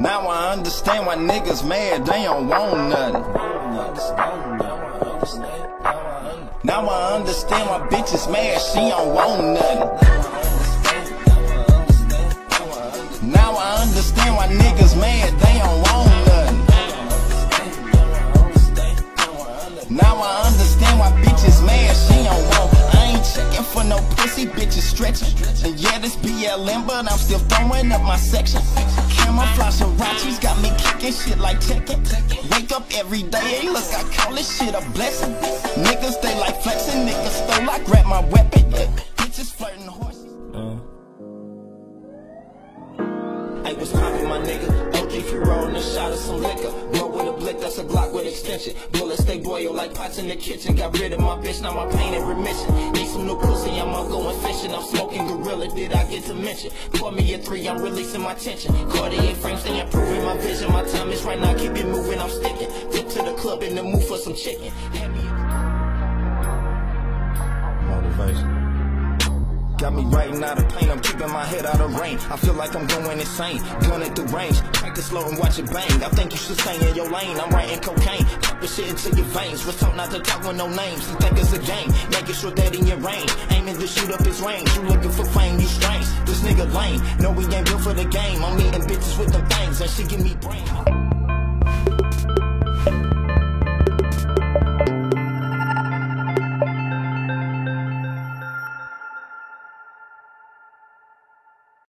Now I understand why niggas mad, they don't want nothing. Now I understand why bitches mad, she don't want nothing. Now I understand why niggas mad, they don't want nothing. Now I understand why bitches mad, she don't want. I ain't checking for no pussy, bitches stretching. And yeah, this BLM, but I'm still throwing up my section. Camouflage Huaraches got me kicking shit like Tekken. Wake up every day, hey, look, I call this shit a blessing. Niggas, they like flexing, niggas stole, I grab my weapon. Bitches flirting horses. Hey, what's poppin', my nigga? OG you rollin' a shot of some liquor. Blow with a blick, that's a Glock with extension. Bullets they boil like pots in the kitchen. Got rid of my bitch, now my pain in remission. I'm going fishing. I'm smoking gorilla, did I get to mention? Pour me a three, I'm releasing my tension. Cartier frames, they improving my vision. My time is right now, keep it moving, I'm sticking. Dip to the club in the mood for some chicken. Got me writing out of pain, I'm keeping my head out of rain. I feel like I'm going insane, gun at the range. It slow and watch it bang. I think you should stay in your lane. I'm writing cocaine, pop the shit into your veins. Let's talk not to talk with no names. You think it's a game, making sure that in your range. Aiming to shoot up his range. You looking for fame, you strange. This nigga lame, no we ain't built for the game. I'm eating bitches with them things, and she give me brain.